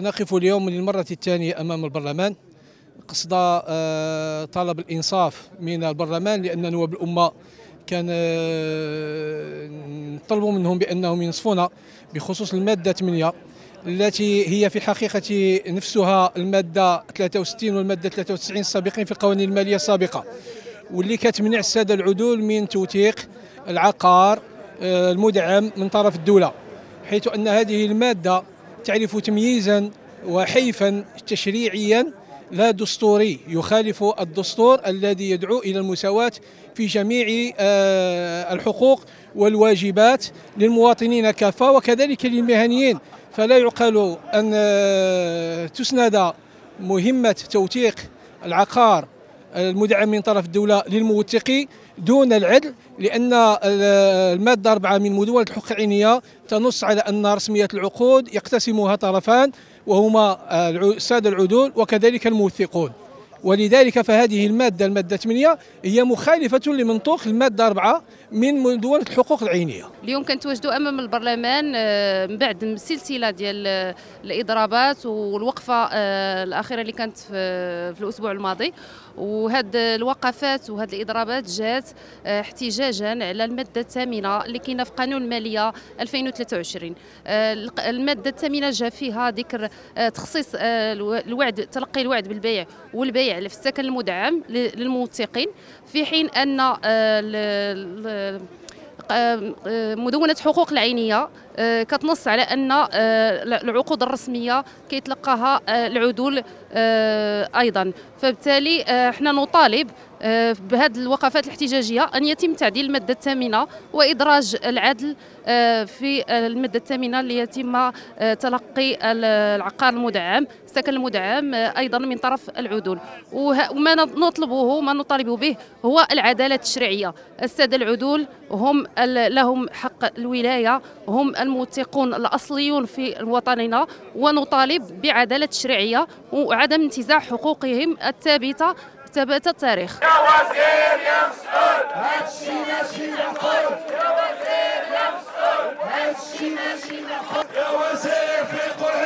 نقف اليوم للمرة الثانية أمام البرلمان. قصد آه، طلب الإنصاف من البرلمان لأن نواب الأمة كان آه، نطلب منهم بأنهم ينصفونا بخصوص المادة 8 التي هي في حقيقة نفسها المادة 63 والمادة 93 السابقين في القوانين المالية السابقة. واللي كتمنع السادة العدول من توثيق العقار آه، المدعم من طرف الدولة حيث أن هذه المادة تعرف تمييزا وحيفا تشريعيا لا دستوري يخالف الدستور الذي يدعو إلى المساواة في جميع آه، الحقوق والواجبات للمواطنين كافة وكذلك للمهنيين. فلا يعقل أن آه، تسند مهمة توثيق العقار المدعم من طرف الدولة للموثق دون العدل لأن المادة 4 من مدونة الحقوق العينية تنص على أن رسمية العقود يقتسمها طرفان وهما السادة العدول وكذلك الموثقون. ولذلك فهذه المادة المادة 8 هي مخالفة لمنطوق المادة 4 من مدونة الحقوق العينية. اليوم كنتواجدوا أمام البرلمان آه، من بعد سلسلة ديال الإضرابات والوقفة آه، الأخيرة اللي كانت في الأسبوع الماضي وهاد الوقفات وهاد الإضرابات جات آه، احتجاجا على المادة الثامنة اللي كاينة في قانون المالية 2023 المادة الثامنة جاء فيها ذكر تخصيص الوعد تلقي الوعد بالبيع والبيع في السكن المدعم للموثقين في حين أن مدونة حقوق العينية آه، كتنص على أن آه، العقود الرسمية كيتلقاها آه، العدول أيضا. فبالتالي إحنا نطالب بهذه الوقفات الاحتجاجية أن يتم تعديل المادة الثامنة وإدراج العدل في المادة الثامنة ليتم تلقي العقار المدعم السكن المدعم أيضا من طرف العدول. وما نطلبه ما نطالب به هو العدالة التشريعية. السادة العدول هم لهم حق الولاية هم الموثقون الأصليون في وطننا ونطالب بعدالة تشريعيه وعدم انتزاع حقوقهم الثابتة ثبت التاريخ. يا وزير يا مسؤول هادشي ماشي يا وزير يا مسؤول هادشي ماشي يا وزير في قريب